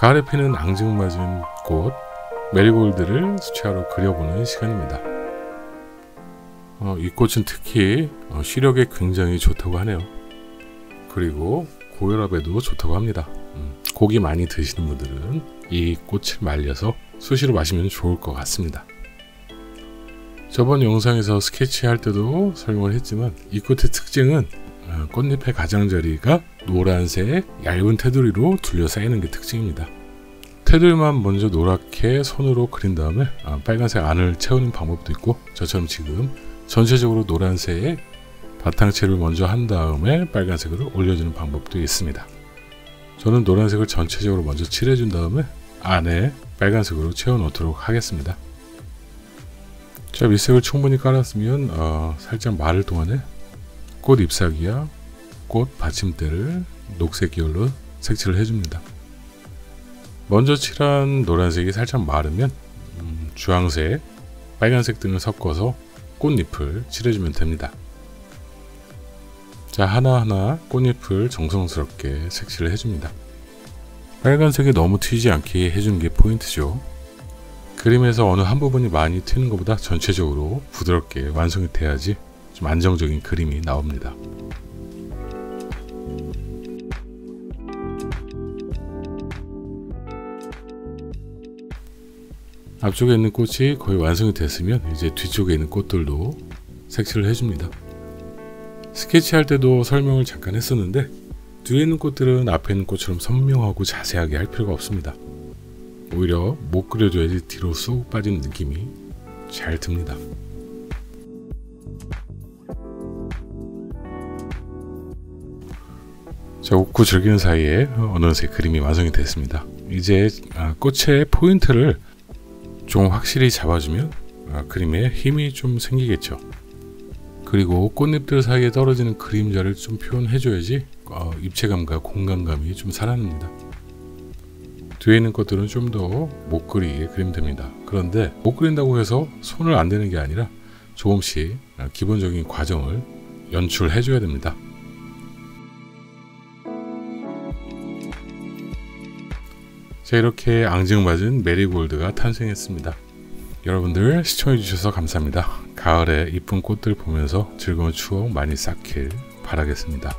가을에 피는 앙증맞은 꽃 메리골드를 수채화로 그려보는 시간입니다. 어, 이 꽃은 특히 어, 시력에 굉장히 좋다고 하네요. 그리고 고혈압에도 좋다고 합니다. 음, 고기 많이 드시는 분들은 이 꽃을 말려서 수시로 마시면 좋을 것 같습니다. 저번 영상에서 스케치할 때도 설명을 했지만 이 꽃의 특징은 어, 꽃잎의 가장자리가 노란색 얇은 테두리로 둘러싸이는 게 특징입니다. 테두리만 먼저 노랗게 손으로 그린 다음에 아, 빨간색 안을 채우는 방법도 있고 저처럼 지금 전체적으로 노란색 바탕채를 먼저 한 다음에 빨간색으로 올려주는 방법도 있습니다. 저는 노란색을 전체적으로 먼저 칠해준 다음에 안에 빨간색으로 채워놓도록 하겠습니다. 자 밑색을 충분히 깔았으면 어, 살짝 마를 동안에 꽃 잎사귀와 꽃 받침대를 녹색 계열로 색칠을 해줍니다. 먼저 칠한 노란색이 살짝 마르면 음, 주황색, 빨간색 등을 섞어서 꽃잎을 칠해주면 됩니다. 자 하나하나 꽃잎을 정성스럽게 색칠을 해줍니다. 빨간색이 너무 튀지 않게 해주는 게 포인트죠. 그림에서 어느 한 부분이 많이 튀는 것보다 전체적으로 부드럽게 완성이 돼야지 좀 안정적인 그림이 나옵니다. 앞쪽에 있는 꽃이 거의 완성이 됐으면 이제 뒤쪽에 있는 꽃들도 색칠을 해줍니다. 스케치할 때도 설명을 잠깐 했었는데 뒤에 있는 꽃들은 앞에 있는 꽃처럼 선명하고 자세하게 할 필요가 없습니다. 오히려 못 그려줘야지 뒤로 쏙 빠지는 느낌이 잘 듭니다. 자, 웃고 즐기는 사이에 어느새 그림이 완성이 됐습니다. 이제 아, 꽃의 포인트를 좀 확실히 잡아주면 아, 그림에 힘이 좀 생기겠죠. 그리고 꽃잎들 사이에 떨어지는 그림자를 좀 표현해줘야지 어, 입체감과 공간감이 좀 살아납니다. 뒤에 있는 것들은 좀 더 못 그리게 그림됩니다. 그런데 못 그린다고 해서 손을 안 대는 게 아니라 조금씩 기본적인 과정을 연출해 줘야 됩니다. 자 이렇게 앙증맞은 메리골드가 탄생했습니다. 여러분들 시청해주셔서 감사합니다. 가을에 이쁜 꽃들 보면서 즐거운 추억 많이 쌓길 바라겠습니다.